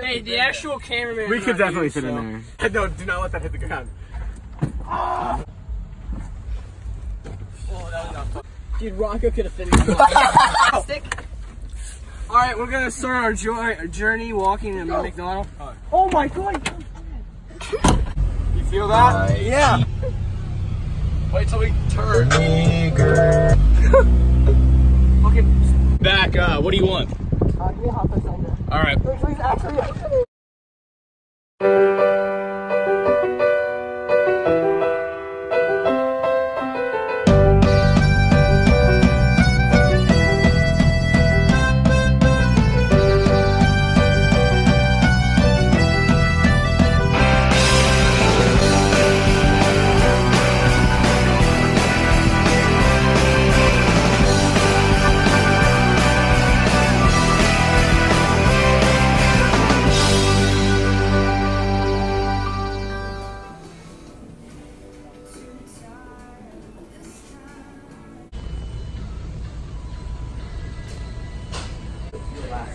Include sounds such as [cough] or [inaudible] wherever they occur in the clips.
Hey, the actual cameraman. We could definitely here, fit in so- there. No, do not let that hit the ground. Oh, Dude, Rocco could have finished. [laughs] stick. All right, we're gonna start our, jo- our journey walking to McDonald's. Oh my god! You feel that? Yeah. Wait till we turn. [laughs] Fucking. Back, uh, what do you want? Uh, give me a hot dog sundae. All right. Please, actually.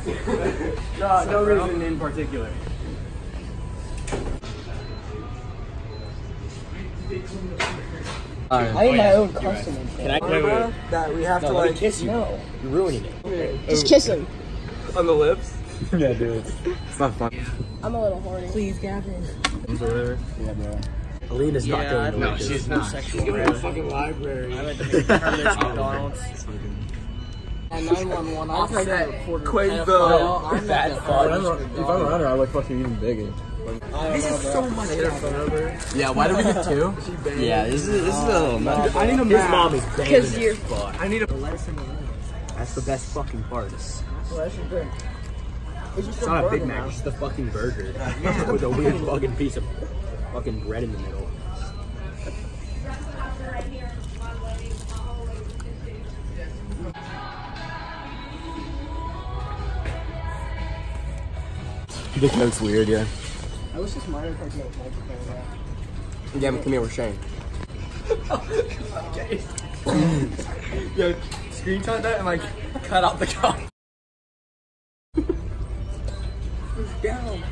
No, no reason in particular. I need my own custom. Can I? Wait, wait. That we have No, to like kiss you. No. You're ruining it. Just kiss him. on the lips. [laughs] Yeah, dude. It's not fun. I'm a little horny. Please, Gavin. Yeah, bro. Alina's not going to No, like she's not. She's going to the fucking library. [laughs] I went to [laughs] McDonald's. At 911, I've heard that reporter. Quavo. pedophile. I'm Fat not fuck. If I'm around her, I look fucking even bigger. This is so much. Yeah, why do we get two? [laughs] Yeah, this is this is a little mess. I need a His map. mom is banging Because as you're- fuck. I need a. That's the best fucking part. It's Well, that's your drink. It's just not a Big Mac, it's just a fucking burger [laughs] with a weird fucking piece of fucking bread in the middle. This looks weird, yeah. I wish this Mario Kart game was multiplayer. Yeah, but come here, we're sharing. [laughs] Yo, screenshot that and like cut out the cup. Down.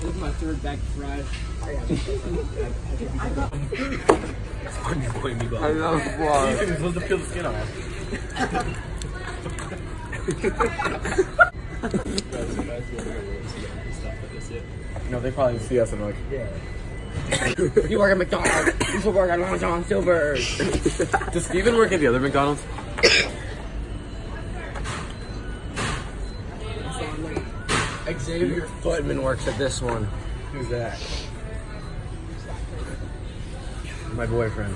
This is my third bag of fries. I love vlog. You're supposed to peel the skin off. No, they probably see us and like, You work at McDonald's. You should work at Long John Silver. does Steven work at the other McDonald's? Xavier. Footman works at this one. Who's that? My boyfriend.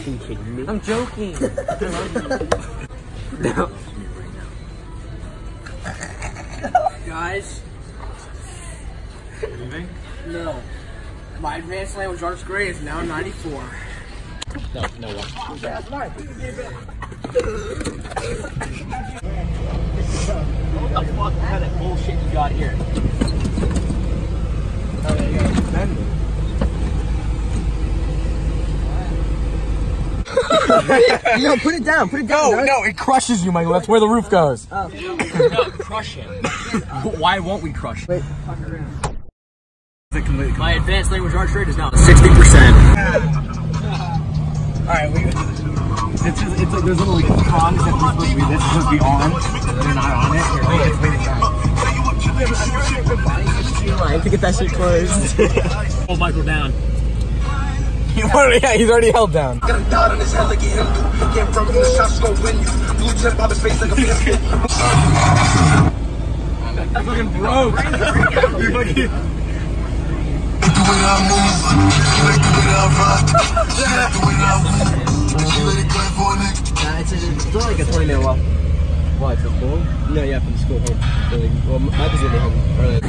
Fucking kidding me? I'm joking. [laughs] No. Guys, Leaving? no. My advanced language arts grade is now 94. No, no one. What the fuck kind of bullshit you got here? No, put it down. Put it down. No, no, it crushes you, Michael. That's where the roof goes. Oh. No, crush him. [laughs] Why won't we crush him? My advanced language arts rate is now 60%. Alright, we. It's just, it's like there's little like prongs that we're supposed to be this, supposed to be on. They're not on it. Here, wait, it's waiting down. I have to get that shit closed. Hold Michael down. [laughs] He already, yeah, he's already held down. Got a dot on his head like a Hindu. Came from the shots gon' win you. Blue tip off his face like a biscuit. I fucking broke. [laughs] You fucking- The way I move, like the way I rock. Like the way I move. She let it go for a nigga. Nah, it's, it's, it's only like a 20 minute walk. What, from school? No, yeah, from school home. So, like, well, my position home early.